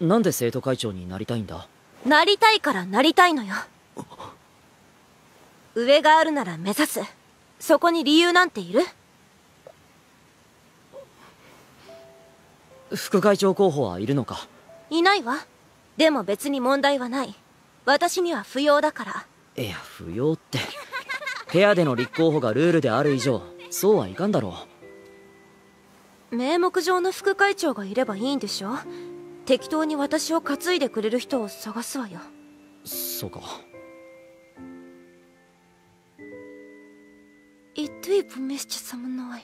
なんで生徒会長になりたいんだ？なりたいからなりたいのよ。上があるなら目指す。そこに理由なんている？副会長候補はいるのか？いないわ。でも別に問題はない。私には不要だから。いや不要って。ペアでの立候補がルールである以上そうはいかんだろ名目上の副会長がいればいいんでしょ？適当に私を担いでくれる人を探すわようそうか И ты бы вместе со мной.